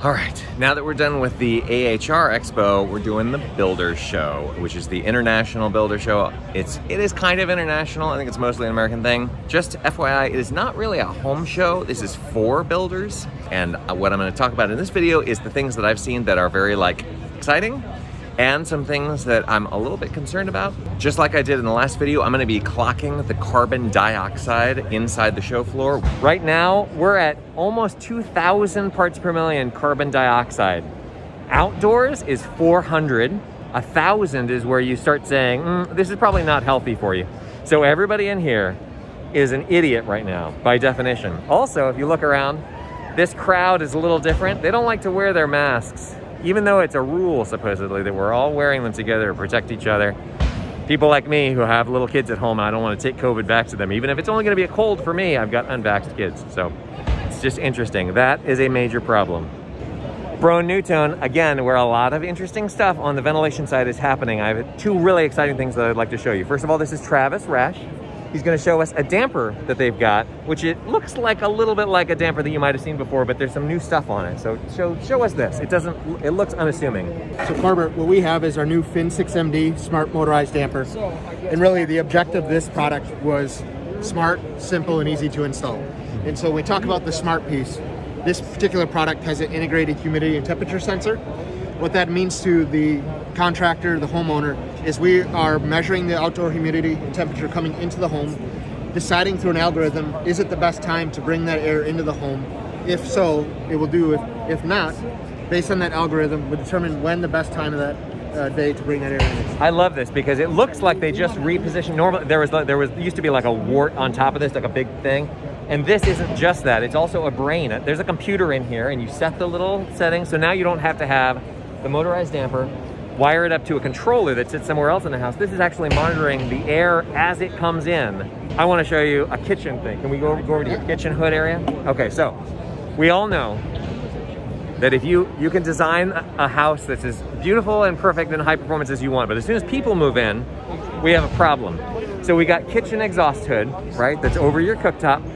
All right, now that we're done with the AHR Expo, we're doing the Builder Show, which is the International Builder Show. It's it is kind of international. I think it's mostly an American thing. Just FYI, it is not really a home show. This is for builders, and uh, what I'm going to talk about in this video is the things that I've seen that are very like exciting and some things that I'm a little bit concerned about. Just like I did in the last video, I'm gonna be clocking the carbon dioxide inside the show floor. Right now, we're at almost 2,000 parts per million carbon dioxide. Outdoors is 400. A thousand is where you start saying, mm, this is probably not healthy for you. So everybody in here is an idiot right now, by definition. Also, if you look around, this crowd is a little different. They don't like to wear their masks even though it's a rule supposedly that we're all wearing them together to protect each other, people like me who have little kids at home, I don't want to take COVID back to them. Even if it's only going to be a cold for me, I've got unvaxxed kids. So it's just interesting. That is a major problem. Broan-NuTone, again, where a lot of interesting stuff on the ventilation side is happening. I have two really exciting things that I'd like to show you. First of all, this is Travis Rash. He's gonna show us a damper that they've got, which it looks like a little bit like a damper that you might have seen before, but there's some new stuff on it. So show, show us this. It doesn't, it looks unassuming. So Corbett, what we have is our new Fin 6MD smart motorized damper. And really the objective of this product was smart, simple, and easy to install. And so we talk about the smart piece, this particular product has an integrated humidity and temperature sensor. What that means to the contractor, the homeowner, is we are measuring the outdoor humidity and temperature coming into the home, deciding through an algorithm, is it the best time to bring that air into the home? If so, it will do. If, if not, based on that algorithm, we'll determine when the best time of that uh, day to bring that air in. I love this because it looks like they just repositioned. Normally, there was there was used to be like a wart on top of this, like a big thing, and this isn't just that. It's also a brain. There's a computer in here, and you set the little settings. So now you don't have to have the motorized damper wire it up to a controller that sits somewhere else in the house. This is actually monitoring the air as it comes in. I want to show you a kitchen thing. Can we go over, go over to your kitchen hood area? Okay, so we all know that if you, you can design a house that's as beautiful and perfect and high performance as you want, but as soon as people move in, we have a problem. So we got kitchen exhaust hood, right, that's over your cooktop.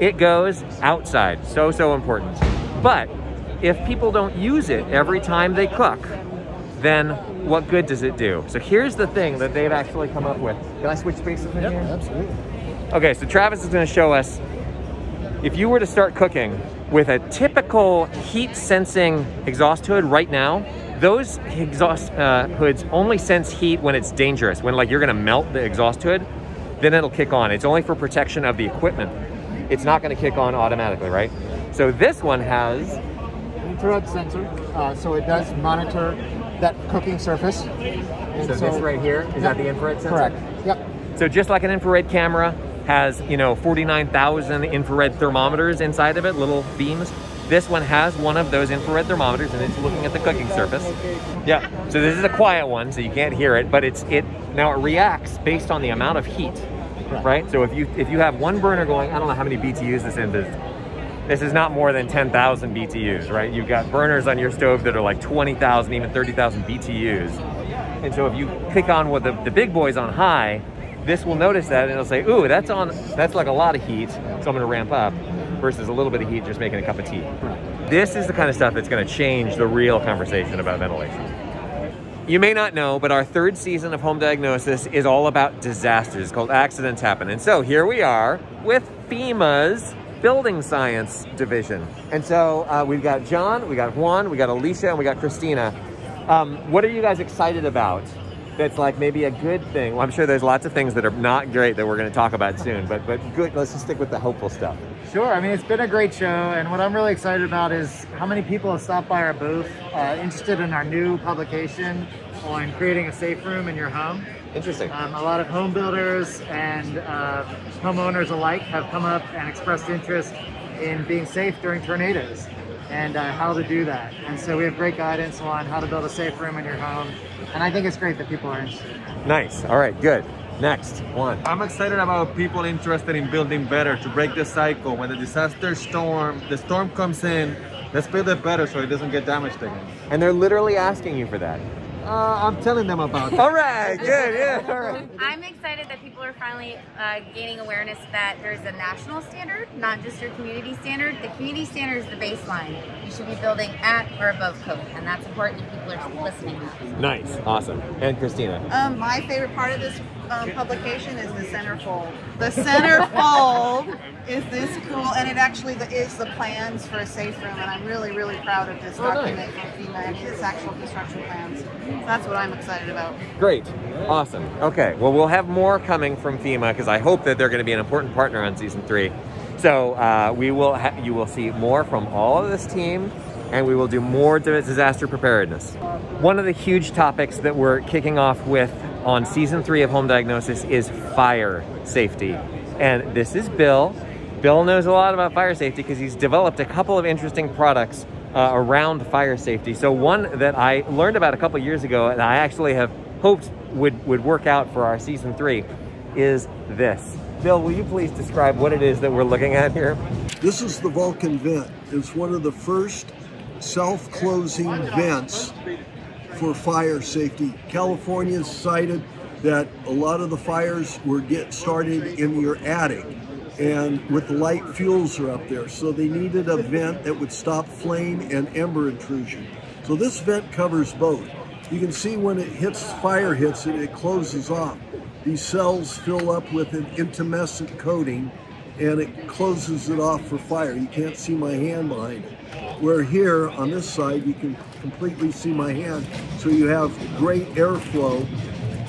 It goes outside, so, so important. But if people don't use it every time they cook, then what good does it do? So here's the thing that they've actually come up with. Can I switch spaces in yep, here? absolutely. Okay, so Travis is gonna show us if you were to start cooking with a typical heat sensing exhaust hood right now, those exhaust uh, hoods only sense heat when it's dangerous, when like you're gonna melt the exhaust hood, then it'll kick on. It's only for protection of the equipment. It's not gonna kick on automatically, right? So this one has infrared sensor, uh, so it does monitor that cooking surface. So, so, this right here, is yep, that the infrared sensor? Correct, yep. So just like an infrared camera has, you know, 49,000 infrared thermometers inside of it, little beams, this one has one of those infrared thermometers and it's looking at the cooking surface. Yeah, so this is a quiet one, so you can't hear it, but it's it now it reacts based on the amount of heat, right? So if you if you have one burner going, I don't know how many BTUs this in, this is not more than 10,000 BTUs, right? You've got burners on your stove that are like 20,000, even 30,000 BTUs. And so if you click on what the, the big boys on high, this will notice that and it'll say, ooh, that's on, that's like a lot of heat, so I'm gonna ramp up, versus a little bit of heat just making a cup of tea. This is the kind of stuff that's gonna change the real conversation about ventilation. You may not know, but our third season of Home Diagnosis is all about disasters. It's called Accidents Happen. And so here we are with FEMA's building science division. And so uh, we've got John, we got Juan, we got Alicia, and we got Christina. Um, what are you guys excited about? That's like maybe a good thing. Well, I'm sure there's lots of things that are not great that we're going to talk about soon, but but good. Let's just stick with the hopeful stuff. Sure. I mean, it's been a great show, and what I'm really excited about is how many people have stopped by our booth, uh, interested in our new publication on creating a safe room in your home. Interesting. Um, a lot of home builders and uh, homeowners alike have come up and expressed interest in being safe during tornadoes and uh, how to do that. And so we have great guidance on how to build a safe room in your home. And I think it's great that people are interested. Nice. All right, good. Next one. I'm excited about people interested in building better to break the cycle. When the disaster storm, the storm comes in, let's build it better so it doesn't get damaged again. And they're literally asking you for that. Uh, I'm telling them about it. All right, good, yeah, all right. I'm excited that people are finally uh, gaining awareness that there's a national standard, not just your community standard. The community standard is the baseline. You should be building at or above code, and that's important and people are listening. Nice, awesome. And Christina. Um, my favorite part of this um, publication is the centerfold. The centerfold is this cool, and it actually is the plans for a safe room, and I'm really, really proud of this Oh, nice. document from FEMA and its actual construction plans. So that's what I'm excited about. Great. Awesome. Okay. Well, we'll have more coming from FEMA because I hope that they're going to be an important partner on season three. So uh, we will ha- you will see more from all of this team, and we will do more di- disaster preparedness. One of the huge topics that we're kicking off with on season three of Home Diagnosis is fire safety, and this is Bill. Bill knows a lot about fire safety because he's developed a couple of interesting products uh, around fire safety. So one that I learned about a couple years ago, and I actually have hoped would would work out for our season three, is this. Bill, will you please describe what it is that we're looking at here? This is the Vulcan vent. It's one of the first self-closing vents for fire safety. California cited that a lot of the fires were get started in your attic and with light fuels are up there. So they needed a vent that would stop flame and ember intrusion. So this vent covers both. You can see when it hits, fire hits it, it closes off. These cells fill up with an intumescent coating and it closes it off for fire. You can't see my hand behind it. Where here on this side, you can completely see my hand. So you have great airflow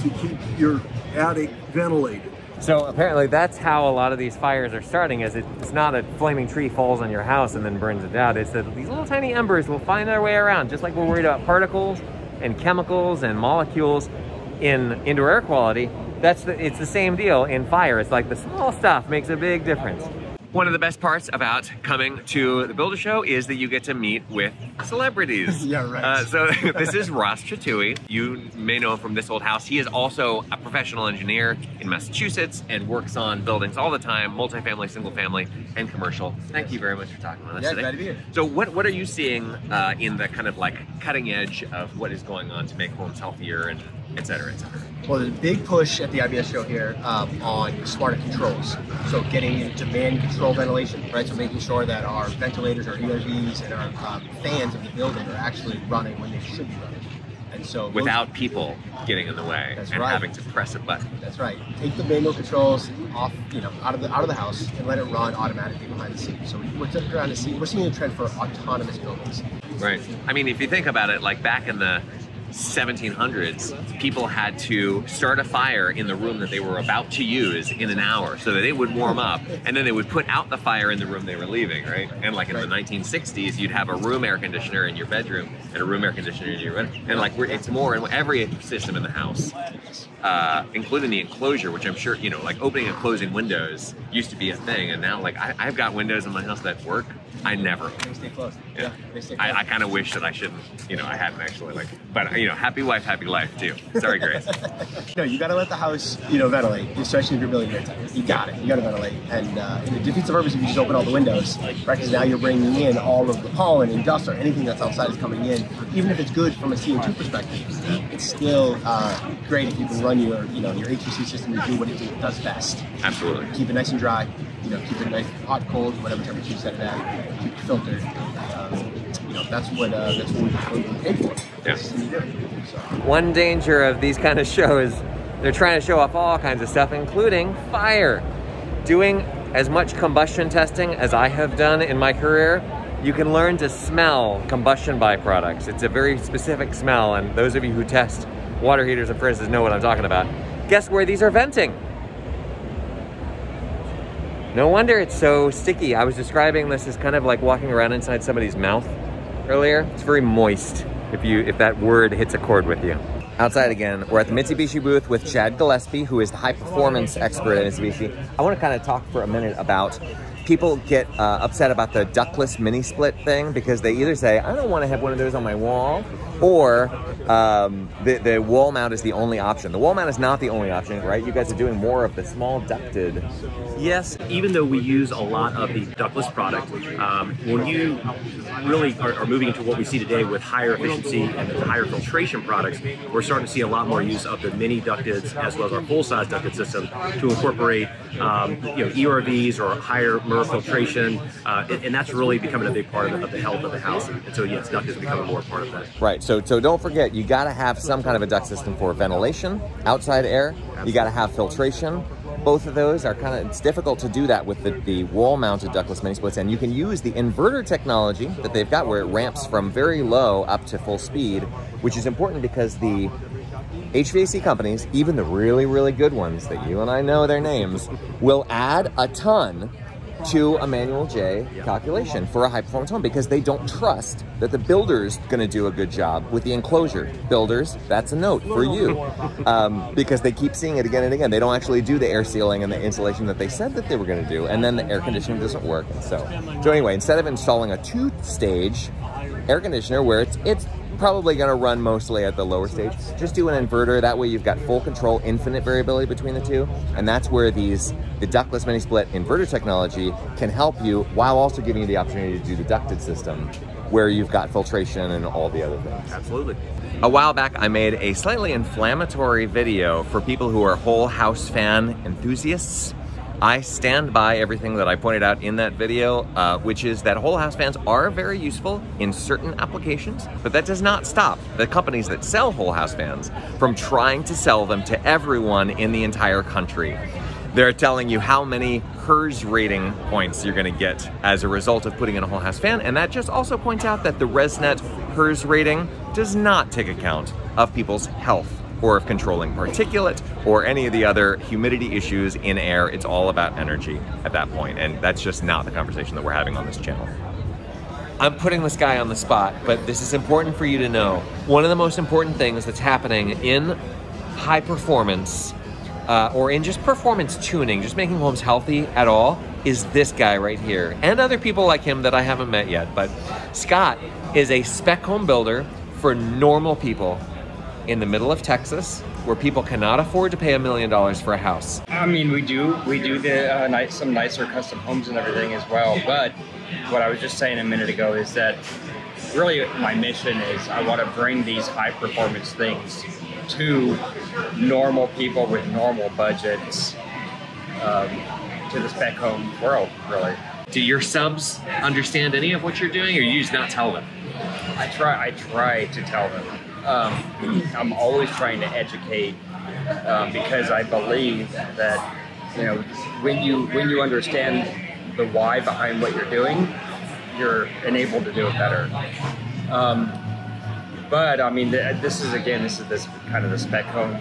to keep your attic ventilated. So apparently that's how a lot of these fires are starting is it, it's not a flaming tree falls on your house and then burns it out. It's that these little tiny embers will find their way around, just like we're worried about particles and chemicals and molecules in indoor air quality. That's the, it's the same deal in fire. It's like the small stuff makes a big difference. One of the best parts about coming to the Builder Show is that you get to meet with celebrities. Yeah, right. Uh, so this is Ross Trethewey. You may know him from This Old House. He is also a professional engineer in Massachusetts and works on buildings all the time, multifamily, single family, and commercial. Thank you very much for talking with us Yeah, today. glad to be here. So what, what are you seeing uh, in the kind of like cutting edge of what is going on to make homes healthier and et cetera, et cetera? Well, there's a big push at the IBS show here um, on smarter controls. So getting into demand control ventilation, right? So making sure that our ventilators, our ERVs, and our um, fans of the building are actually running when they should be running. And so those- Without people getting in the way and right. having to press a button. That's right. Take the manual controls off, you know, out of the out of the house and let it run automatically behind the scenes. So we're trying to see we're seeing a trend for autonomous buildings. Right. I mean, if you think about it, like back in the 1700s, people had to start a fire in the room that they were about to use in an hour so that it would warm up, and then they would put out the fire in the room they were leaving, right? And like in the 1960s, you'd have a room air conditioner in your bedroom and a room air conditioner in your bedroom, and like it's more in every system in the house, uh, including the enclosure, which I'm sure you know, like opening and closing windows used to be a thing, and now like I, I've got windows in my house that work. I never They stay closed. yeah. they stay closed. I, I kind of wish that I shouldn't, you know, I hadn't actually like, but you know, happy wife, happy life too. Sorry, Grace. No, you got to let the house, you know, ventilate, especially if you're building airtight. You got it. You got to ventilate, and uh, it defeats the purpose if you just open all the windows, right? Because now you're bringing in all of the pollen and dust or anything that's outside is coming in. Even if it's good from a CO2 perspective, it's still uh, great if you can run your, you know, your HVAC system to do what it does best. Absolutely. Keep it nice and dry. You know, keep it nice, hot, cold, whatever temperature you set it at. Keep it filtered. Um, you know, that's what uh, that's what we, what we pay for. Yeah. That's what we do. So. One danger of these kind of shows, they're trying to show off all kinds of stuff, including fire. Doing as much combustion testing as I have done in my career, you can learn to smell combustion byproducts. It's a very specific smell, and those of you who test water heaters and furnaces know what I'm talking about. Guess where these are venting? No wonder it's so sticky. I was describing this as kind of like walking around inside somebody's mouth earlier. It's very moist if you if that word hits a chord with you. Outside again, we're at the Mitsubishi booth with Chad Gillespie, who is the high performance expert at Mitsubishi. I want to kind of talk for a minute about people get uh, upset about the ductless mini split thing because they either say, I don't want to have one of those on my wall, or um, the, the wall mount is the only option. The wall mount is not the only option, right? You guys are doing more of the small ducted. Yes, even though we use a lot of the ductless product, um, when you really are, are moving into what we see today with higher efficiency and higher filtration products, we're starting to see a lot more use of the mini ducted as well as our full-size ducted system to incorporate um, you know ERVs or higher MERV filtration, uh, and, and that's really becoming a big part of the, of the health of the house. And so yes, duct is becoming more part of that. Right. So so don't forget, you got to have some kind of a duct system for ventilation, outside air. You got to have filtration. Both of those are kind of it's difficult to do that with the, the wall-mounted ductless mini splits, and you can use the inverter technology that they've got where it ramps from very low up to full speed, which is important because the HVAC companies, even the really, really good ones that you and I know their names, will add a ton to a manual J calculation for a high performance home because they don't trust that the builder's gonna do a good job with the enclosure. Builders, that's a note for you um, because they keep seeing it again and again. They don't actually do the air sealing and the insulation that they said that they were gonna do, and then the air conditioning doesn't work. So, so anyway, instead of installing a two-stage air conditioner where it's, it's probably going to run mostly at the lower stage. Just do an inverter. That way you've got full control, infinite variability between the two. And that's where these the ductless mini split inverter technology can help you while also giving you the opportunity to do the ducted system where you've got filtration and all the other things. Absolutely. A while back, I made a slightly inflammatory video for people who are whole house fan enthusiasts. I stand by everything that I pointed out in that video, uh, which is that whole house fans are very useful in certain applications, but that does not stop the companies that sell whole house fans from trying to sell them to everyone in the entire country. They're telling you how many HERS rating points you're gonna get as a result of putting in a whole house fan, and that just also points out that the ResNet HERS rating does not take account of people's health or of controlling particulate or any of the other humidity issues in air. It's all about energy at that point, and that's just not the conversation that we're having on this channel. I'm putting this guy on the spot, but this is important for you to know. One of the most important things that's happening in high performance uh, or in just performance tuning, just making homes healthy at all, is this guy right here. And other people like him that I haven't met yet. But Scott is a spec home builder for normal people in the middle of Texas where people cannot afford to pay a million dollars for a house. I mean, we do we do the uh, nice, some nicer custom homes and everything as well. But what I was just saying a minute ago is that really my mission is I want to bring these high performance things to normal people with normal budgets um, to the spec home world. Really, Do your subs understand any of what you're doing or you just not tell them? I try I try to tell them. Um, I'm always trying to educate um, because I believe that you know when you when you understand the why behind what you're doing, you're enabled to do it better. Um, but I mean, th- this is again, this is this kind of the spec home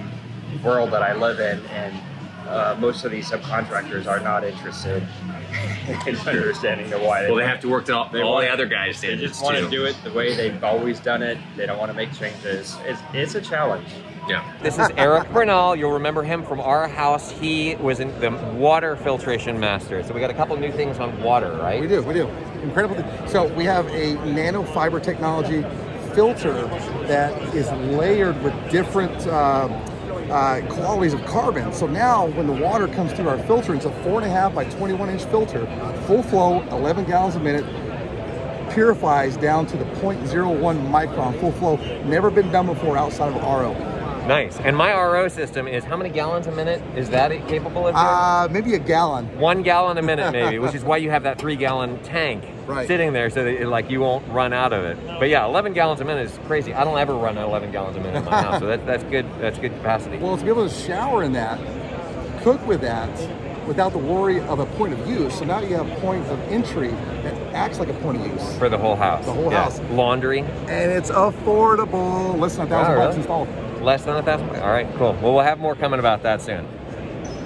world that I live in, and uh, most of these subcontractors are not interested in understanding the why. Well, they have to work to all, They all want- the other guys' They just want too. to do it the way they've always done it. They don't want to make changes. It's it's a challenge. Yeah. This is Eric Bernal. You'll remember him from our house. He was in the water filtration master. So we got a couple new things on water, right? We do, we do. Incredible. thing. So we have a nanofiber technology filter that is layered with different uh, uh, qualities of carbon. So now when the water comes through our filter, it's a four and a half by 21 inch filter, full flow, 11 gallons a minute, purifies down to the 0.01 micron, full flow. Never been done before outside of RO. Nice. And my RO system is how many gallons a minute? Is that capable of? doing? Uh, maybe a gallon. One gallon a minute, maybe, which is why you have that three gallon tank Right. sitting there so that it, like you won't run out of it. But yeah, 11 gallons a minute is crazy. I don't ever run 11 gallons a minute in my house, so that, that's good. That's good capacity. Well, to be able to shower in that, cook with that, without the worry of a point of use. So now you have a point of entry that acts like a point of use. for the whole house. The whole Yeah. house. Laundry, And it's affordable. Less than a thousand bucks installed. less than a thousand. All right, cool. Well, we'll have more coming about that soon.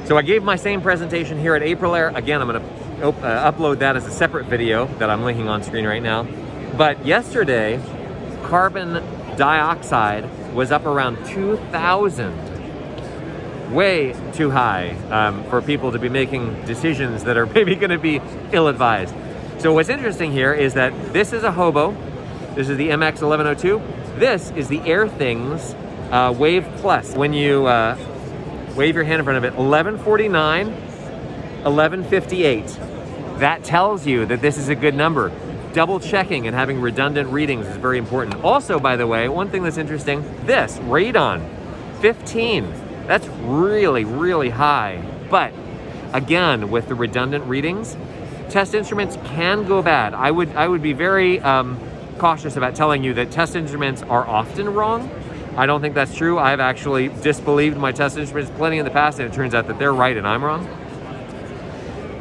So I gave my same presentation here at Aprilaire. Again, I'm going to op- uh, upload that as a separate video that I'm linking on screen right now. But yesterday, carbon dioxide was up around 2,000. Way too high um, for people to be making decisions that are maybe going to be ill-advised. So what's interesting here is that this is a Hobo. This is the MX1102. This is the Airthings uh, Wave Plus. When you uh, wave your hand in front of it, 1149, 1158. That tells you that this is a good number. double checking and having redundant readings is very important. Also, by the way, one thing that's interesting, this, radon, 15. That's really, really high. But again, with the redundant readings, test instruments can go bad. I would, I would be very um, cautious about telling you that test instruments are often wrong. I don't think that's true. I've actually disbelieved my test instruments plenty in the past, and it turns out that they're right and I'm wrong.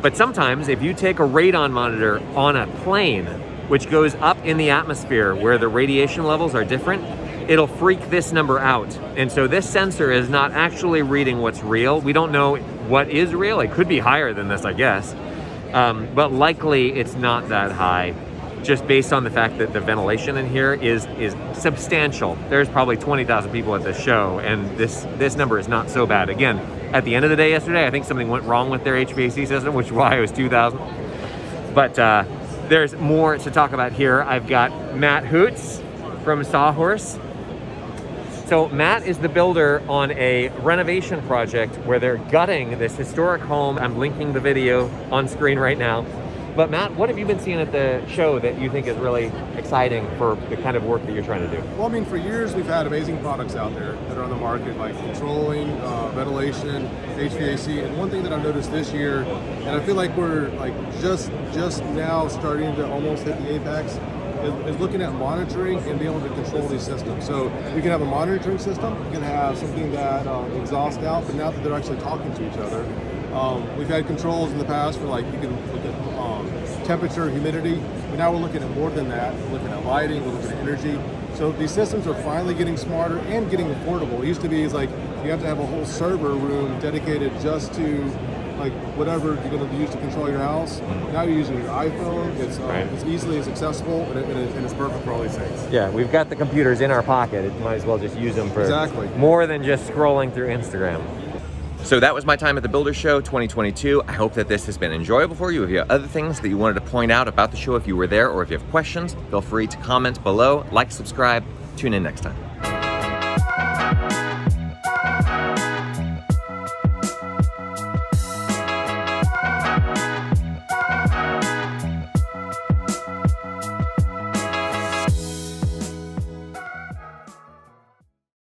But sometimes, if you take a radon monitor on a plane, which goes up in the atmosphere where the radiation levels are different, it'll freak this number out. And so this sensor is not actually reading what's real. We don't know what is real. It could be higher than this, I guess. Um, but likely it's not that high just based on the fact that the ventilation in here is is substantial. There's probably 20,000 people at this show and this this number is not so bad. Again, at the end of the day yesterday, I think something went wrong with their HVAC system, which is why it was 2,000. But uh, there's more to talk about here. I've got Matt Hoots from Sawhorse. So Matt is the builder on a renovation project where they're gutting this historic home. I'm linking the video on screen right now. But Matt, what have you been seeing at the show that you think is really exciting for the kind of work that you're trying to do? Well, I mean, for years we've had amazing products out there that are on the market, like controlling, uh, ventilation, HVAC. And one thing that I've noticed this year, and I feel like we're like just just now starting to almost hit the apex, is, looking at monitoring and being able to control these systems. So we can have a monitoring system, we can have something that um, exhausts out, but now that they're actually talking to each other, um, we've had controls in the past for like you can look at temperature, humidity, but now we're looking at more than that. We're looking at lighting, we're looking at energy. So these systems are finally getting smarter and getting affordable. It used to be is like you have to have a whole server room dedicated just to like whatever you're going to use to control your house. Now you're using your iPhone. It's um, Right. it's easily as accessible and, it, and, it, and it's perfect for all these things. Yeah, we've got the computers in our pocket. It might as well just use them for Exactly. more than just scrolling through Instagram. So that was my time at the Builder Show 2022. I hope that this has been enjoyable for you. If you have other things that you wanted to point out about the show if you were there or if you have questions, feel free to comment below, like, subscribe, tune in next time.